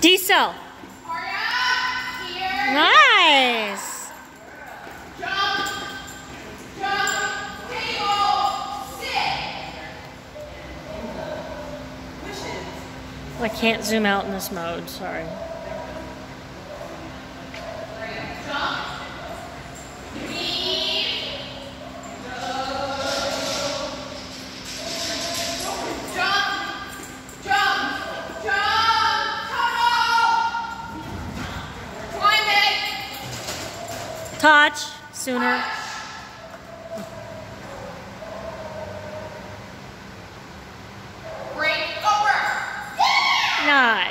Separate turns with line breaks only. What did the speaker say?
Diesel. Nice. I can't zoom out in this mode, sorry. Touch sooner. Break over. Yeah! Nice.